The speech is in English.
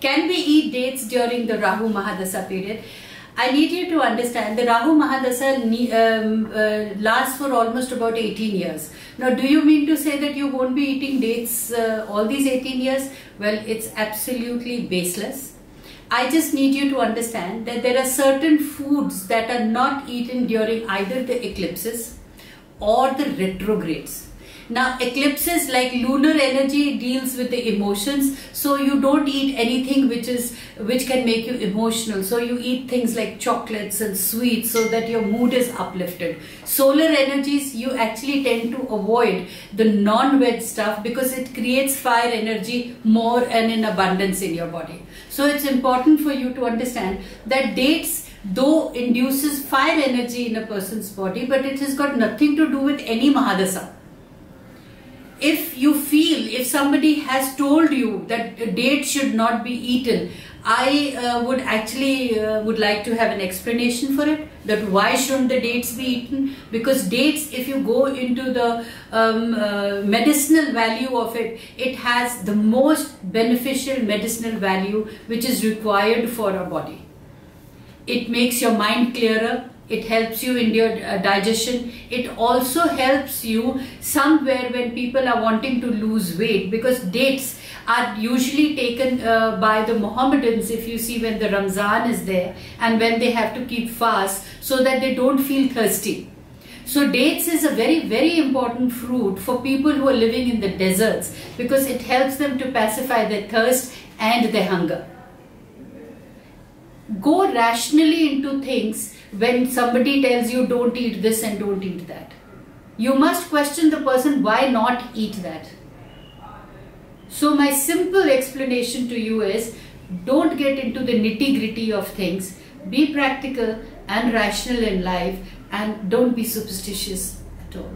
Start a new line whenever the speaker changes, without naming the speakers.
Can we eat dates during the Rahu Mahadasha period? I need you to understand the Rahu Mahadasha um, uh, lasts for almost about 18 years. Now, do you mean to say that you won't be eating dates uh, all these 18 years? Well, it's absolutely baseless. I just need you to understand that there are certain foods that are not eaten during either the eclipses or the retrogrades now eclipses like lunar energy deals with the emotions. So you don't eat anything which is which can make you emotional. So you eat things like chocolates and sweets so that your mood is uplifted. Solar energies you actually tend to avoid the non-veg stuff because it creates fire energy more and in abundance in your body. So it's important for you to understand that dates though induces fire energy in a person's body but it has got nothing to do with any mahadasha if you feel, if somebody has told you that date should not be eaten, I uh, would actually uh, would like to have an explanation for it that why shouldn't the dates be eaten? Because dates if you go into the um, uh, medicinal value of it it has the most beneficial medicinal value which is required for our body. It makes your mind clearer it helps you in your uh, digestion it also helps you somewhere when people are wanting to lose weight because dates are usually taken uh, by the Mohammedans if you see when the Ramzan is there and when they have to keep fast so that they don't feel thirsty. So dates is a very very important fruit for people who are living in the deserts because it helps them to pacify their thirst and their hunger. Go rationally into things when somebody tells you don't eat this and don't eat that. You must question the person why not eat that. So my simple explanation to you is don't get into the nitty gritty of things. Be practical and rational in life and don't be superstitious at all.